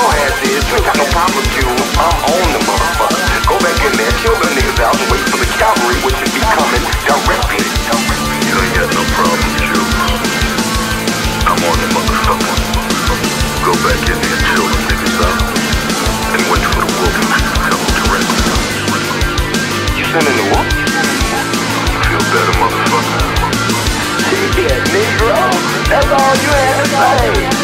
your ass is, you ain't got no problem with you. I'm on the motherfucker. Go back in there, chill them niggas out, and wait for the cavalry, which should be coming directly. You ain't got no problem with you. I'm on the motherfucker. Go back in there, chill them niggas out, and wait for the wolf to come directly. You sending the wolf? Feel better, motherfucker. Yeah, Negro. That's all you had to say.